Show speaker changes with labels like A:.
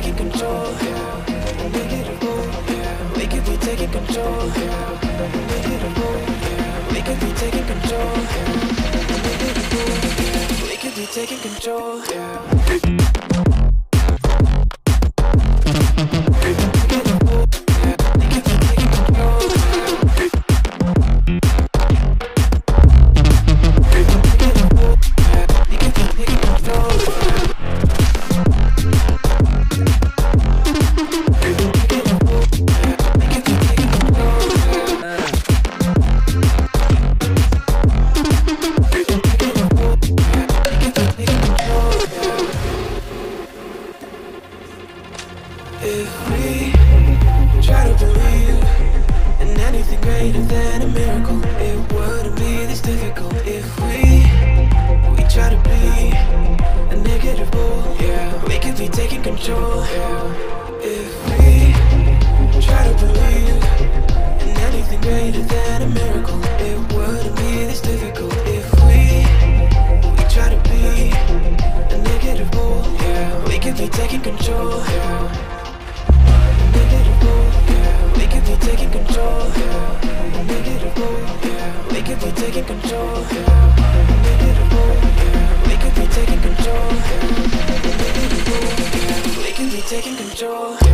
A: taking control. We could be taking control. Yeah. Negative bull, yeah, we could be taking control. Yeah. Negative bull, yeah, we could be taking control. If we try to believe in anything greater than a miracle, it wouldn't be this difficult. If we we try to be a negative yeah, we could be taking control. If we try to believe in anything greater than a miracle, it wouldn't be this difficult. If we we try to be a negative bull, yeah, we could be taking control. Yeah. Be taking control. Yeah. Negative bull, yeah, we could be taking control. Yeah. Negative bull, yeah, we could be taking control. Yeah. Negative bull, yeah, we could be taking control.